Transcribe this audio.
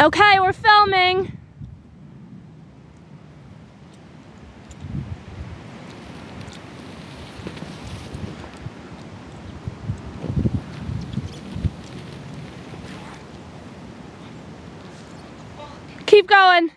Okay, we're filming. Keep going.